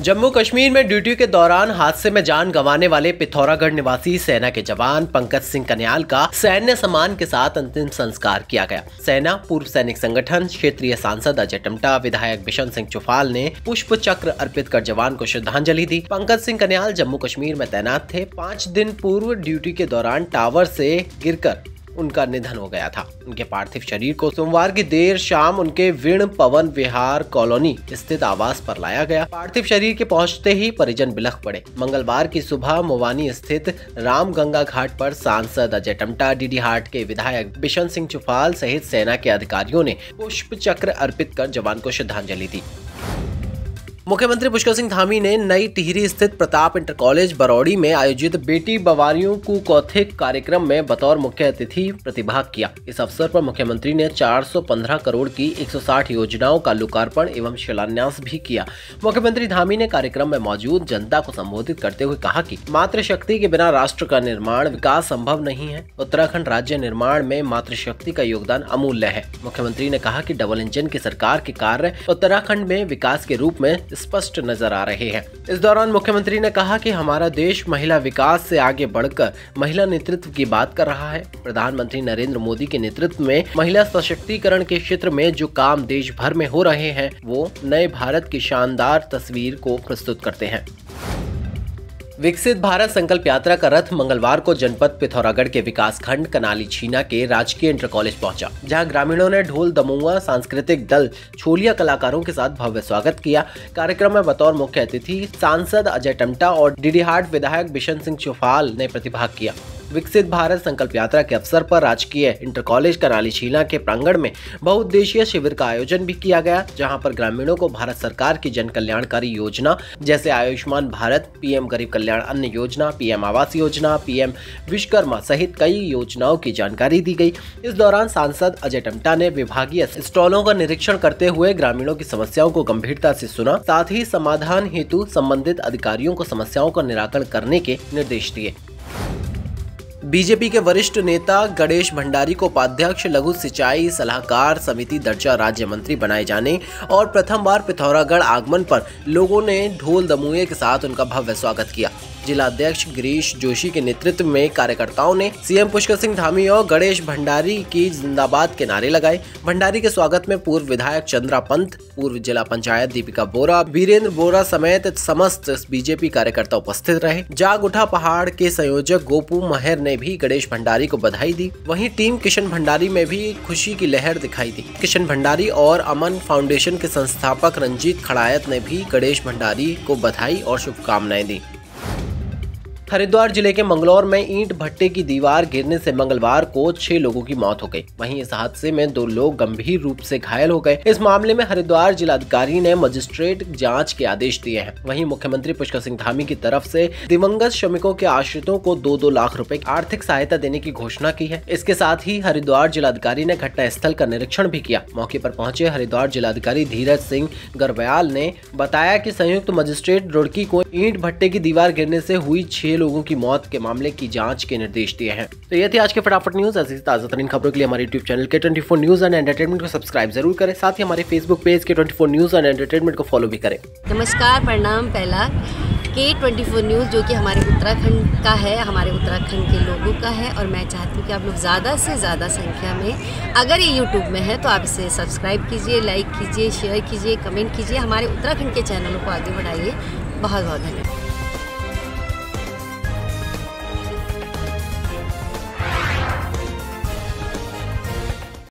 जम्मू कश्मीर में ड्यूटी के दौरान हादसे में जान गंवाने वाले पिथौरागढ़ निवासी सेना के जवान पंकज सिंह कन्याल का सैन्य सम्मान के साथ अंतिम संस्कार किया गया। सेना, पूर्व सैनिक संगठन, क्षेत्रीय सांसद अजय टमटा, विधायक बिशन सिंह चुफाल ने पुष्प चक्र अर्पित कर जवान को श्रद्धांजलि दी। पंकज सिंह कन्याल जम्मू कश्मीर में तैनात थे। पाँच दिन पूर्व ड्यूटी के दौरान टावर से गिरकर उनका निधन हो गया था। उनके पार्थिव शरीर को सोमवार की देर शाम उनके विण पवन विहार कॉलोनी स्थित आवास पर लाया गया। पार्थिव शरीर के पहुँचते ही परिजन बिलख पड़े। मंगलवार की सुबह मोवानी स्थित राम गंगा घाट पर सांसद अजय टमटा, डीडी हाट के विधायक बिशन सिंह चुफाल सहित सेना के अधिकारियों ने पुष्प चक्र अर्पित कर जवान को श्रद्धांजलि दी। मुख्यमंत्री पुष्कर सिंह धामी ने नई टिहरी स्थित प्रताप इंटर कॉलेज बरौड़ी में आयोजित बेटी बवारियों को कौथिक कार्यक्रम में बतौर मुख्य अतिथि प्रतिभाग किया। इस अवसर पर मुख्यमंत्री ने 415 करोड़ की 160 योजनाओं का लोकार्पण एवं शिलान्यास भी किया। मुख्यमंत्री धामी ने कार्यक्रम में मौजूद जनता को संबोधित करते हुए कहा कि मातृशक्ति के बिना राष्ट्र का निर्माण विकास संभव नहीं है। उत्तराखंड राज्य निर्माण में मातृशक्ति का योगदान अमूल्य है। मुख्यमंत्री ने कहा की डबल इंजन की सरकार के कार्य उत्तराखण्ड में विकास के रूप में स्पष्ट नज़र आ रहे हैं। इस दौरान मुख्यमंत्री ने कहा कि हमारा देश महिला विकास से आगे बढ़कर महिला नेतृत्व की बात कर रहा है। प्रधानमंत्री नरेंद्र मोदी के नेतृत्व में महिला सशक्तिकरण के क्षेत्र में जो काम देश भर में हो रहे हैं, वो नए भारत की शानदार तस्वीर को प्रस्तुत करते हैं। विकसित भारत संकल्प यात्रा का रथ मंगलवार को जनपद पिथौरागढ़ के विकास खंड, कनाली, छीना के राजकीय इंटर कॉलेज पहुँचा, जहाँ ग्रामीणों ने ढोल, दमुआ, सांस्कृतिक दल, छोलिया कलाकारों के साथ भव्य स्वागत किया। कार्यक्रम में बतौर मुख्य अतिथि सांसद अजय टमटा और डीडीहाट विधायक बिशन सिंह चौफाल ने प्रतिभाग किया। विकसित भारत संकल्प यात्रा के अवसर पर राजकीय इंटर कॉलेज कराली शीला के प्रांगण में बहुउद्देशीय शिविर का आयोजन भी किया गया, जहाँ पर ग्रामीणों को भारत सरकार की जन कल्याणकारी योजना, जैसे आयुष्मान भारत, पीएम गरीब कल्याण अन्न योजना, पीएम आवास योजना, पीएम विश्वकर्मा सहित कई योजनाओं की जानकारी दी गई। इस दौरान सांसद अजय टमटा ने विभागीय स्टॉलों का निरीक्षण करते हुए ग्रामीणों की समस्याओं को गंभीरता से सुना, साथ ही समाधान हेतु संबंधित अधिकारियों को समस्याओं का निराकरण करने के निर्देश दिए। बीजेपी के वरिष्ठ नेता गणेश भंडारी को उपाध्यक्ष, लघु सिंचाई सलाहकार समिति दर्जा राज्य मंत्री बनाए जाने और प्रथम बार पिथौरागढ़ आगमन पर लोगों ने ढोल दमुए के साथ उनका भव्य स्वागत किया। जिला अध्यक्ष गिरीश जोशी के नेतृत्व में कार्यकर्ताओं ने सीएम पुष्कर सिंह धामी और गणेश भंडारी की जिंदाबाद के नारे लगाए। भंडारी के स्वागत में पूर्व विधायक चंद्रा पंत, पूर्व जिला पंचायत दीपिका बोरा, वीरेंद्र बोरा समेत समस्त बीजेपी कार्यकर्ता उपस्थित रहे। जाग उठा पहाड़ के संयोजक गोपू महर ने भी गणेश भंडारी को बधाई दी। वहीं टीम किशन भंडारी में भी खुशी की लहर दिखाई दी। किशन भंडारी और अमन फाउंडेशन के संस्थापक रंजीत खड़ायत ने भी गणेश भंडारी को बधाई और शुभकामनाएँ दी। हरिद्वार ज़िले के मंगलौर में ईंट भट्टे की दीवार गिरने से मंगलवार को छह लोगों की मौत हो गई। वहीं इस हादसे में दो लोग गंभीर रूप से घायल हो गए। इस मामले में हरिद्वार जिलाधिकारी ने मजिस्ट्रेट जाँच के आदेश दिए हैं। वहीं मुख्यमंत्री पुष्कर सिंह धामी की तरफ़ से दिवंगत श्रमिकों के आश्रितों को दो दो लाख रूपए आर्थिक सहायता देने की घोषणा की है। इसके साथ ही हरिद्वार जिलाधिकारी ने घटना स्थल का निरीक्षण भी किया। मौके पर पहुँचे हरिद्वार जिलाधिकारी धीरज सिंह गरवयाल ने बताया की संयुक्त मजिस्ट्रेट रुड़की को ईंट भट्टे की दीवार गिरने से हुई छह लोगों की मौत के मामले की जाँच के निर्देश दिए हैं। तो ये थे आज के फटाफट न्यूज़। ऐसी ताज़ा तरीन खबरों के लिए हमारे यूट्यूब चैनल के 24 न्यूज़ एंड एंटरटेनमेंट को सब्सक्राइब ज़रूर करें। साथ ही हमारे फेसबुक पेज के 24 न्यूज़ एंड एंटरटेनमेंट को फॉलो भी करें। नमस्कार प्रणाम पहला के 24 न्यूज़, जो कि हमारे उत्तराखंड का है, हमारे उत्तराखंड के लोगों का है, और मैं चाहती हूँ कि आप लोग ज़्यादा से ज़्यादा संख्या में, अगर ये यूट्यूब में है तो आप इसे सब्सक्राइब कीजिए, लाइक कीजिए, शेयर कीजिए, कमेंट कीजिए, हमारे उत्तराखंड के चैनलों को आगे बढ़ाइए। बहुत बहुत धन्यवाद।